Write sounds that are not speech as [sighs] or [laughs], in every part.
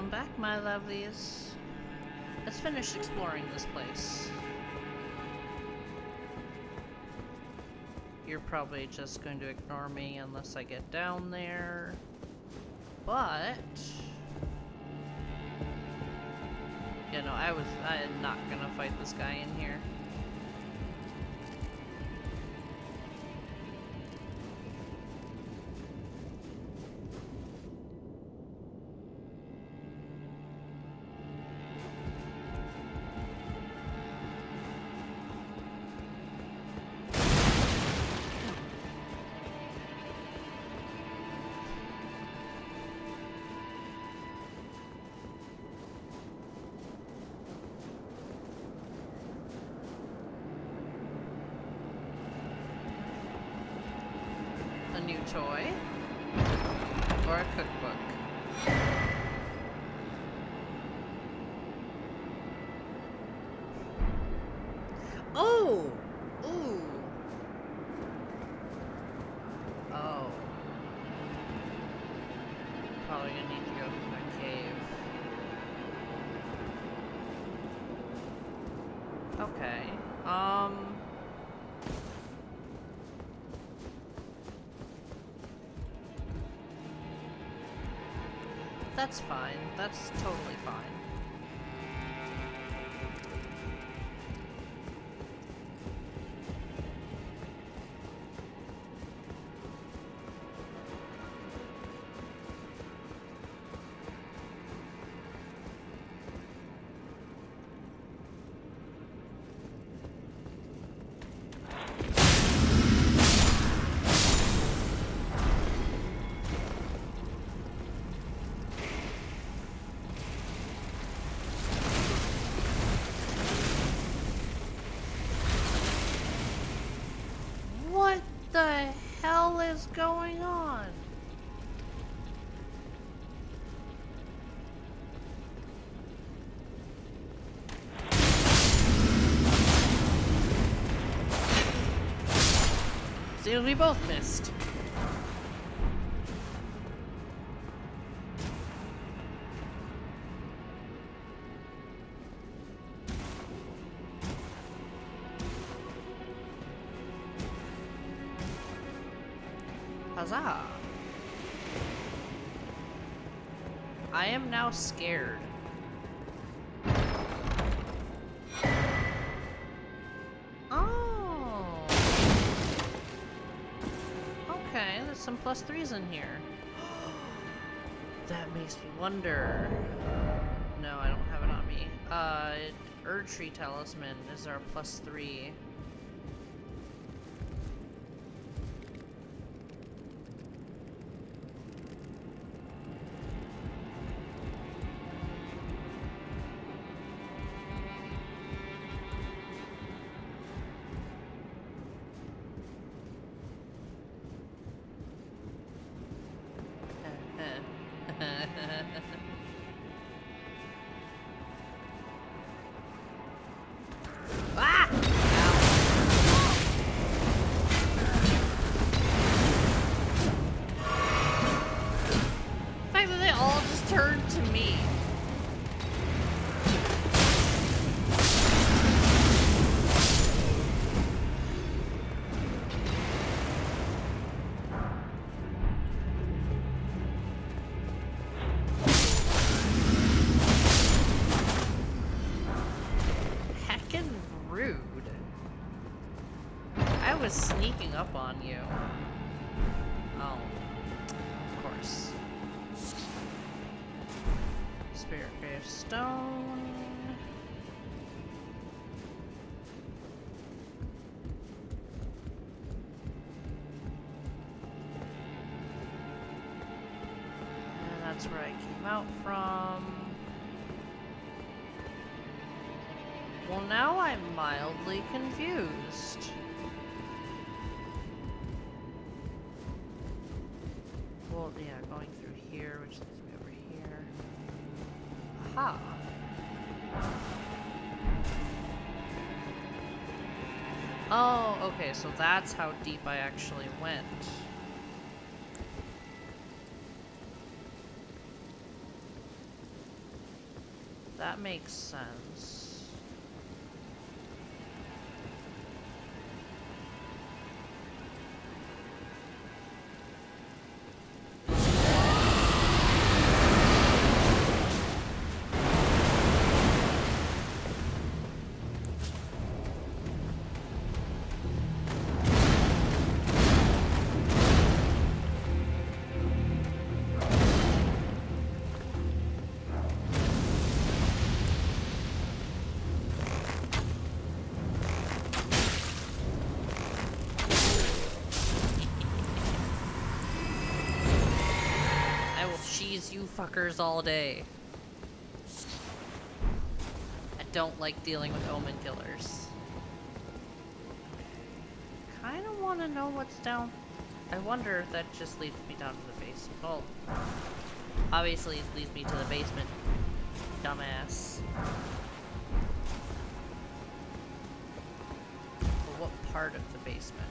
Welcome back, my lovelies. Let's finish exploring this place. You're probably just going to ignore me unless I get down there. But... You know, I was I am not gonna fight this guy in here. Toy? Or a cookbook? That's fine. That's totally fine. Is going on? See, we both missed. Scared. Oh! Okay, there's some plus threes in here. [gasps] that makes me wonder. No, I don't have it on me. Uh, Erdtree Talisman is our plus three. Up on you. Oh. Of course. Spirit Stone. And that's where I came out from. Well, now I'm mildly confused. Oh, okay, so that's how deep I actually went. that makes sense. You fuckers all day. I don't like dealing with omen killers. Kinda wanna know what's down. I wonder if that just leads me down to the basement. Well, obviously it leads me to the basement, dumbass. But what part of the basement?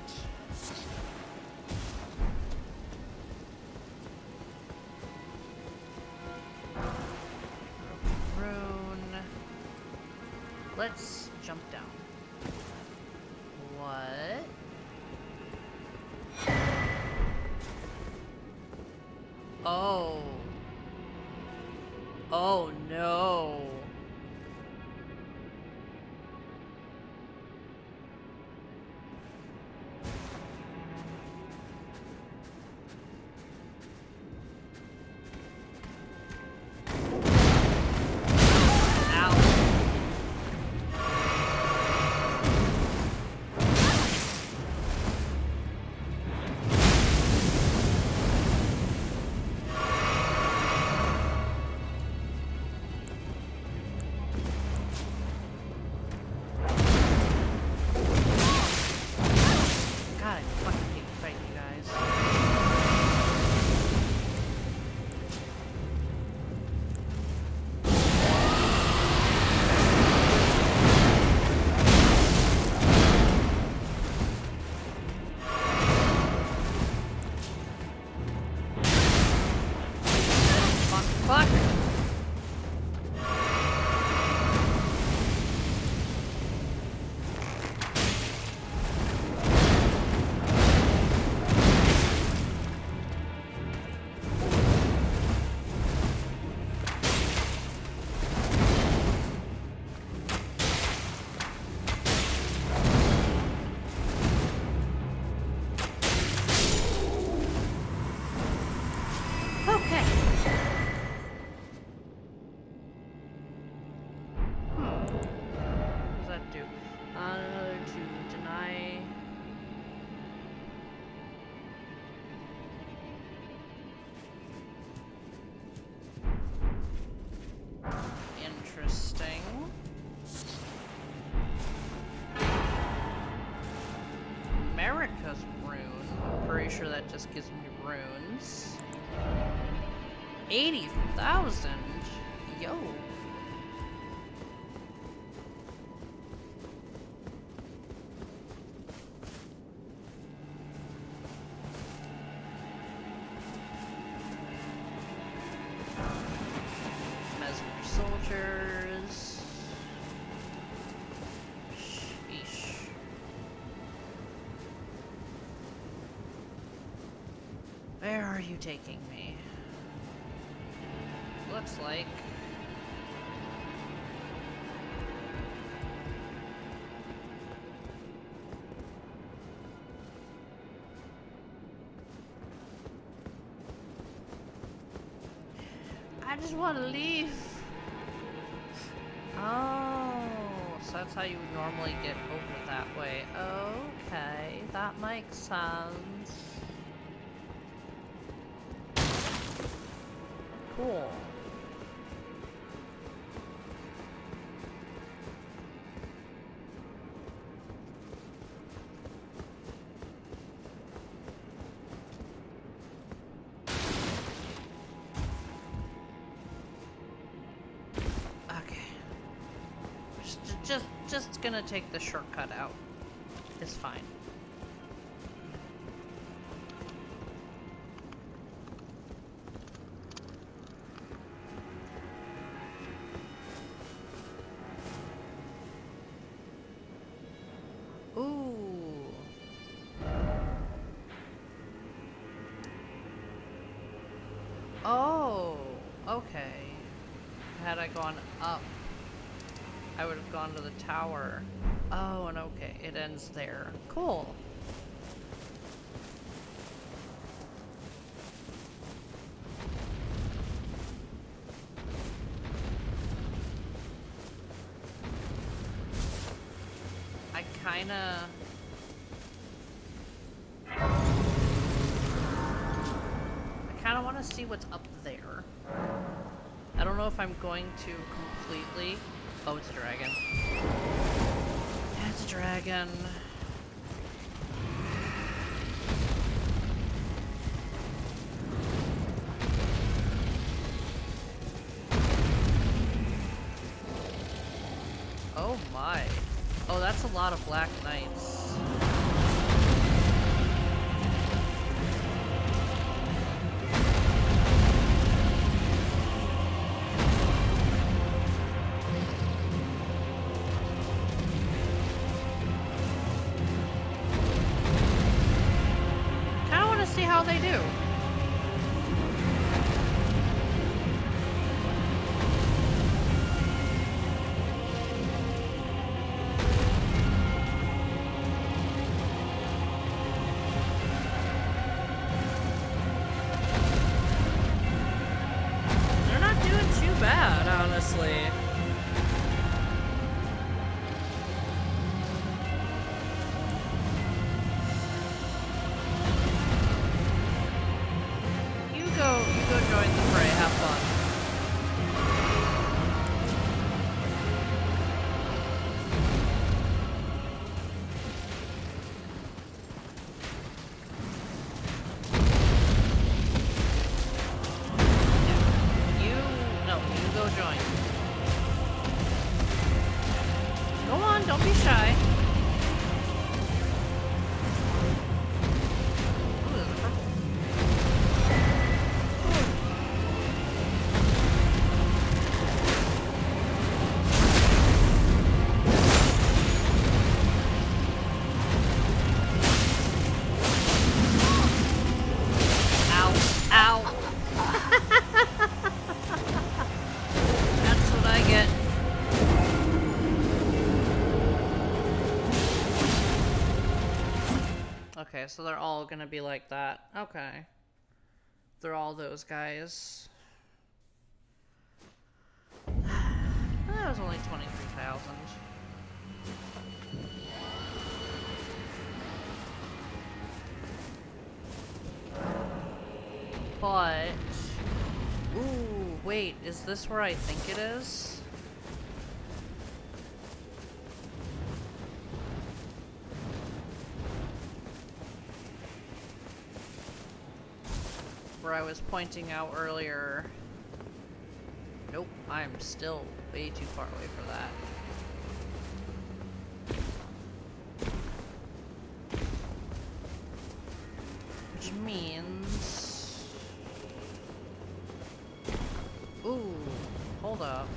Sure that just gives me runes. 80,000? Yo. Are you taking me? Looks like. I just want to leave. Oh, so that's how you would normally get over that way. Okay, that makes sense. Cool. Okay. Just, just, just gonna take the shortcut out. It's fine. I kinda... I kinda wanna see what's up there. I don't know if I'm going to completely... Oh, it's a dragon. It's a dragon. That's a lot of black knights. Honestly. So they're all gonna be like that. Okay. They're all those guys. [sighs] That was only 23,000. But... Ooh, wait, is this where I think it is? Where I was pointing out earlier. Nope, I'm still way too far away for that. Which means... Ooh, hold up.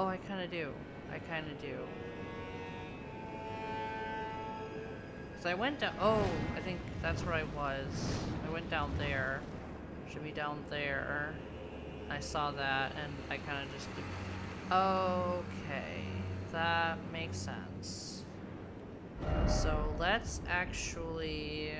Oh, I kind of do. I kind of do. So I went down. Oh, I think that's where I was. I went down there. Should be down there. I saw that and I kind of just. Okay, that makes sense. So let's actually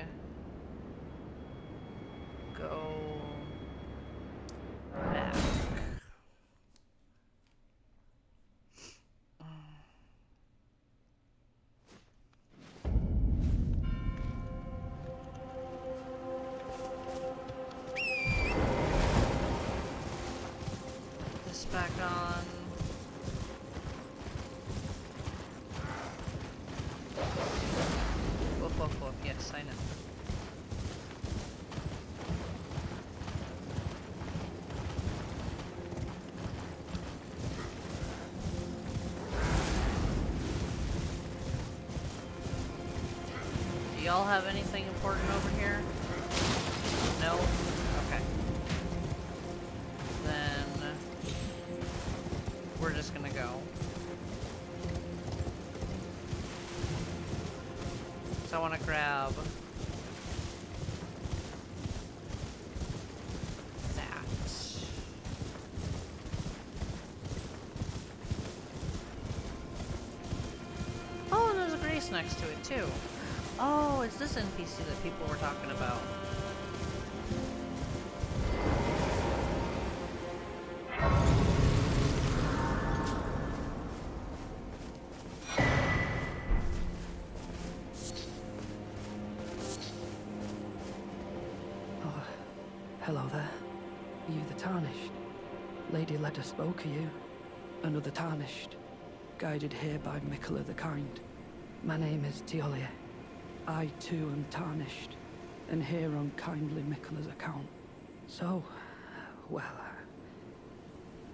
y'all have anything important over here? No? Okay. Then we're just gonna go. So I want to grab that. Oh, there's a Grace next to it too. Oh, it's this NPC that people were talking about. Oh, hello there. Are you the Tarnished? Lady Leda spoke of you. Another Tarnished. Guided here by Miquella the Kind. My name is Thiollier. I too am Tarnished, and here on kindly Miquella's account. So, well, uh,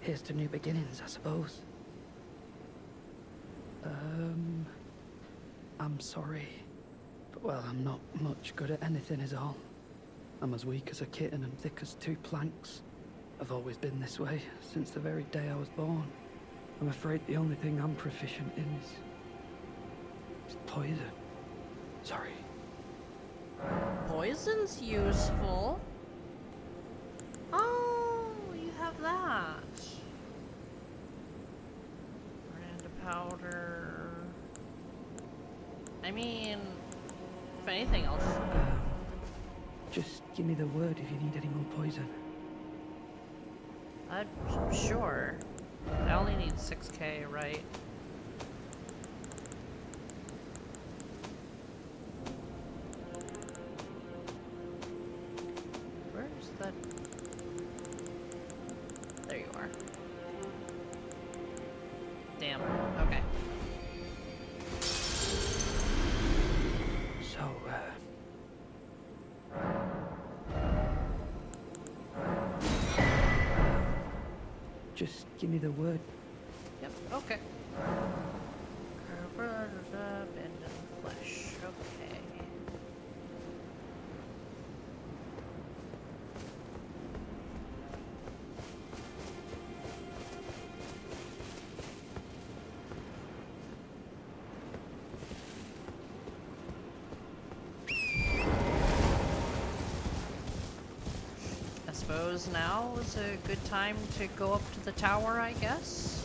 here's to new beginnings, I suppose. Um, I'm sorry. But well, I'm not much good at anything is all. I'm as weak as a kitten and thick as two planks. I've always been this way, since the very day I was born. I'm afraid the only thing I'm proficient in is... is poison. Sorry. Poison's useful. Oh, you have that. Miranda powder. I mean, if anything, I'll just Um, just give me the word if you need any more poison. I'd, sure. I only need 6k, right? Give me the word. Yep, okay. Abandoned flesh. Okay. Suppose now is a good time to go up to the tower, I guess?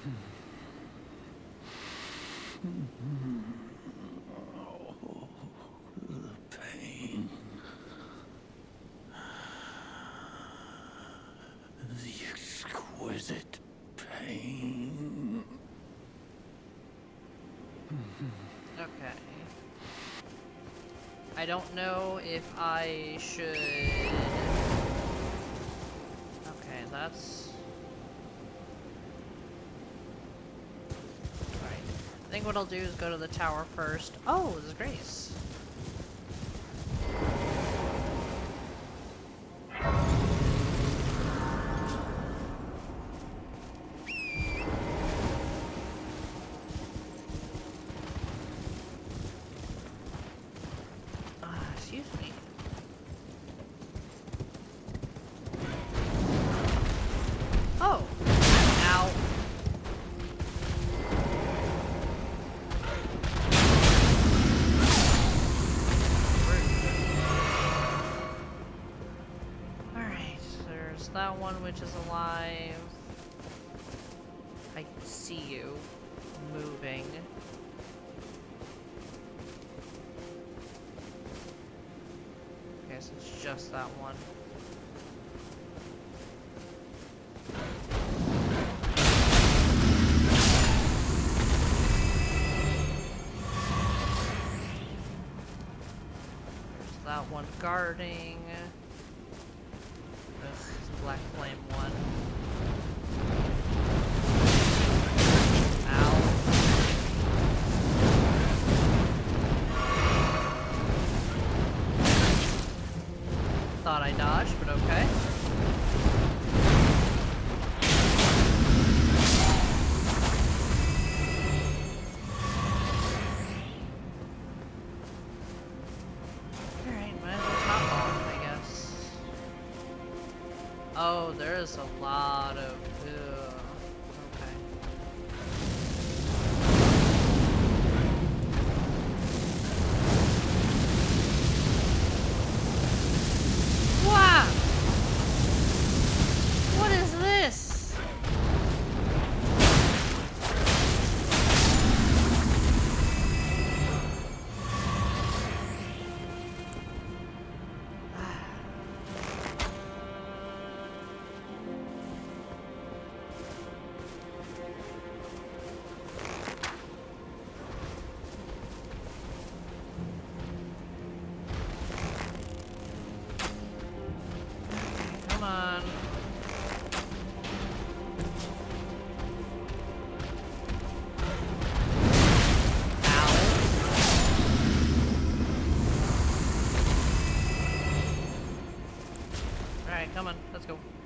The pain. The exquisite pain. Okay. I don't know if I should... Okay, that's... Right. I think what I'll do is go to the tower first. Oh, this is one which is alive. I see you moving. Okay, so it's just that one. There's that one guarding. There's a lot of. Come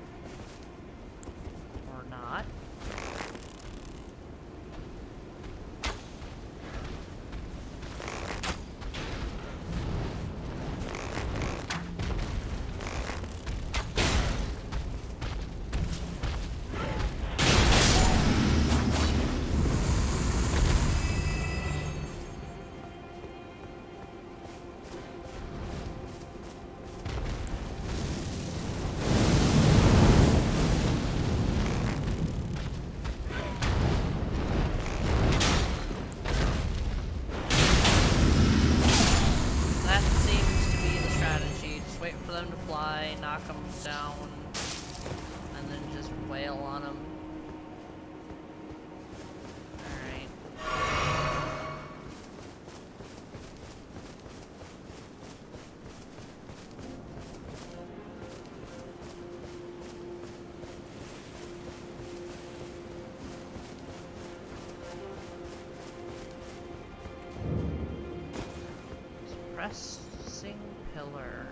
Pressing pillar.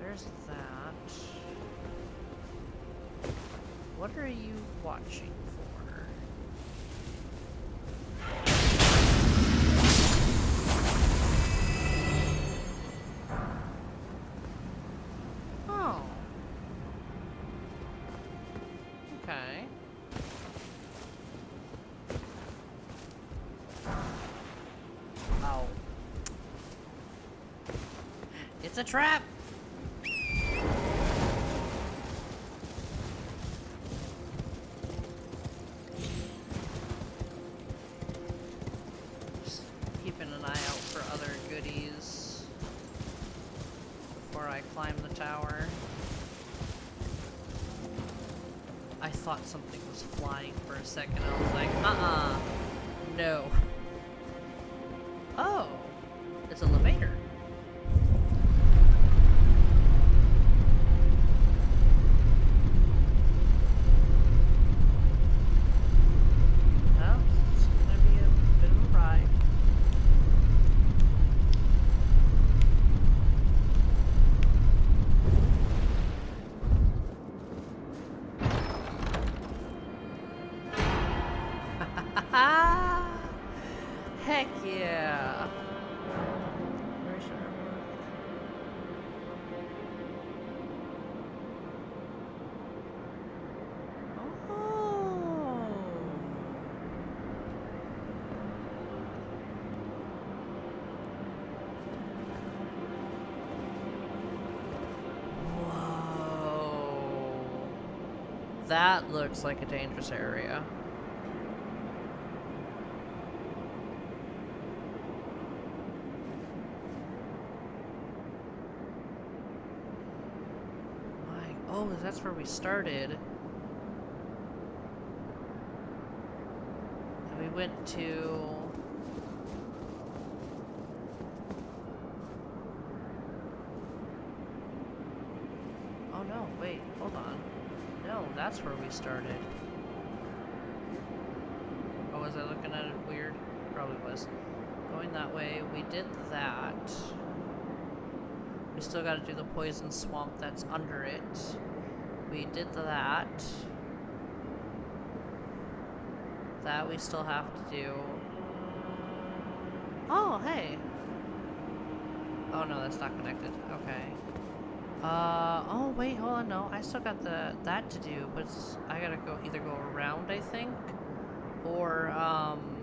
There's that. What are you watching It's a trap! Keeping an eye out for other goodies before I climb the tower. I thought something was flying for a second. I was like, uh-uh. No. That looks like a dangerous area. My, oh, that's where we started. And we went to... Oh no, wait, hold on. No, that's where we started. Oh, was I looking at it weird? Probably was. Going that way, we did that. We still gotta do the poison swamp that's under it. We did that. That we still have to do. Oh, hey! Oh no, that's not connected. Okay. Uh, oh wait, hold on, no, I still got the, that to do, but I gotta go, either go around, I think, or, um,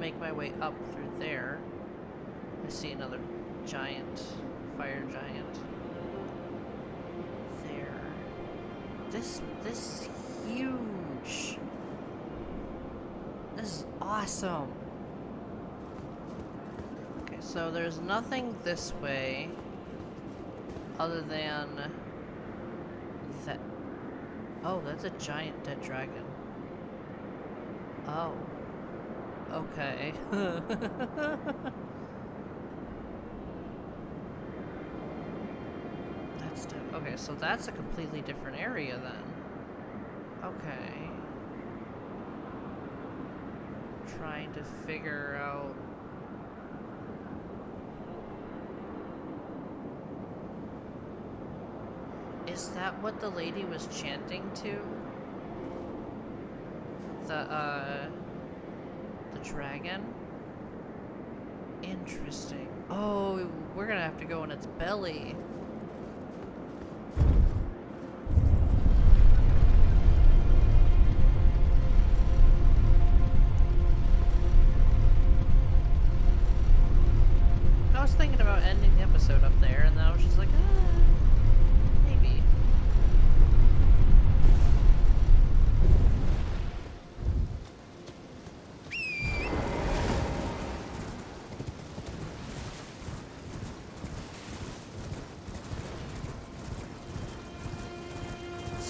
make my way up through there. I see another giant, fire giant. There. This, this huge. This is awesome. Okay, so there's nothing this way other than that. Oh, that's a giant dead dragon. Oh. Okay. [laughs] that's okay. So that's a completely different area then. Okay. Trying to figure out Is that what the lady was chanting to? The, uh... The dragon? Interesting. Oh, we're gonna have to go in its belly.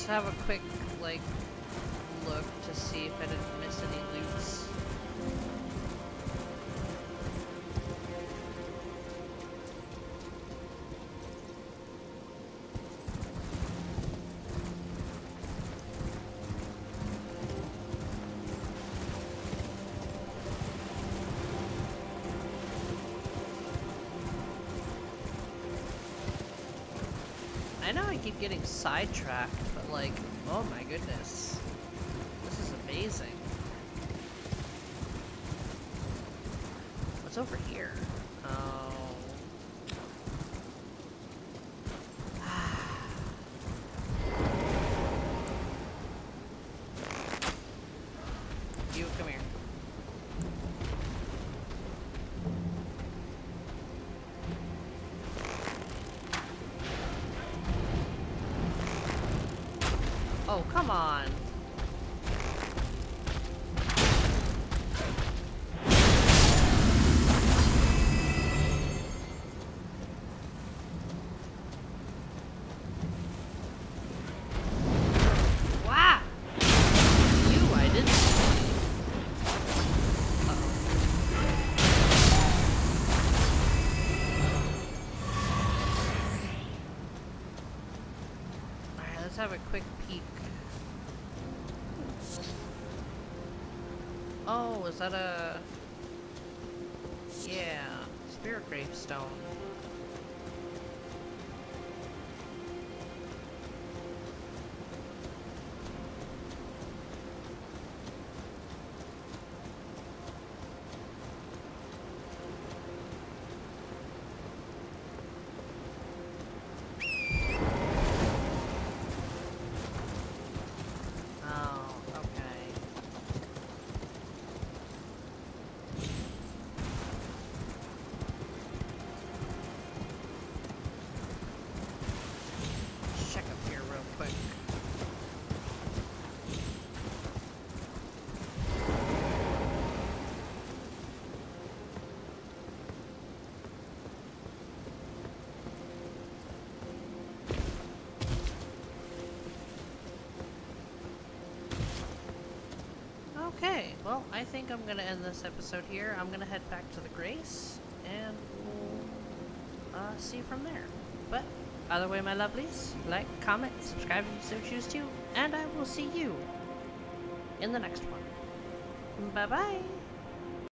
Have a quick, like, look to see if I didn't miss any loots. I know I keep getting sidetracked, Oh, come on. Wow! You, I didn't. Alright, let's have a quick peek. Well, I think I'm gonna end this episode here. I'm gonna head back to the Grace, and we'll uh, see from there. But, either way, my lovelies, like, comment, subscribe if you so choose to, and I will see you in the next one. Bye-bye!